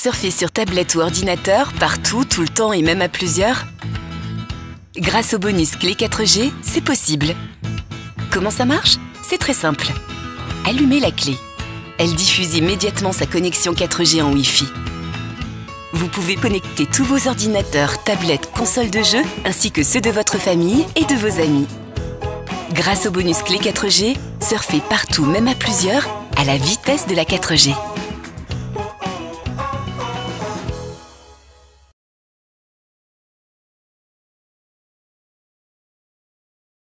Surfer sur tablette ou ordinateur, partout, tout le temps et même à plusieurs? Grâce au bonus clé 4G, c'est possible. Comment ça marche? C'est très simple. Allumez la clé. Elle diffuse immédiatement sa connexion 4G en Wi-Fi. Vous pouvez connecter tous vos ordinateurs, tablettes, consoles de jeux, ainsi que ceux de votre famille et de vos amis. Grâce au bonus clé 4G, surfez partout, même à plusieurs, à la vitesse de la 4G.